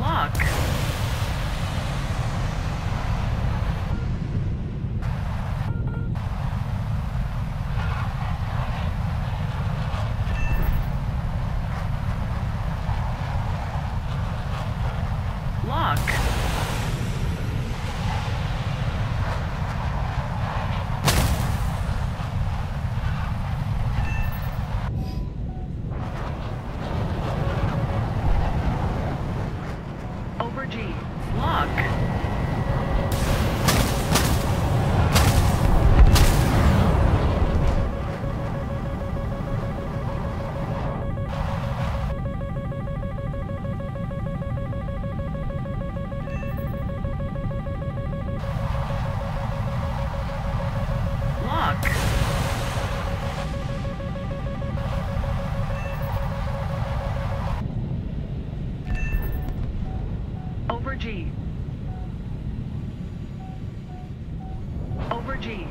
Look. Over G. Over G.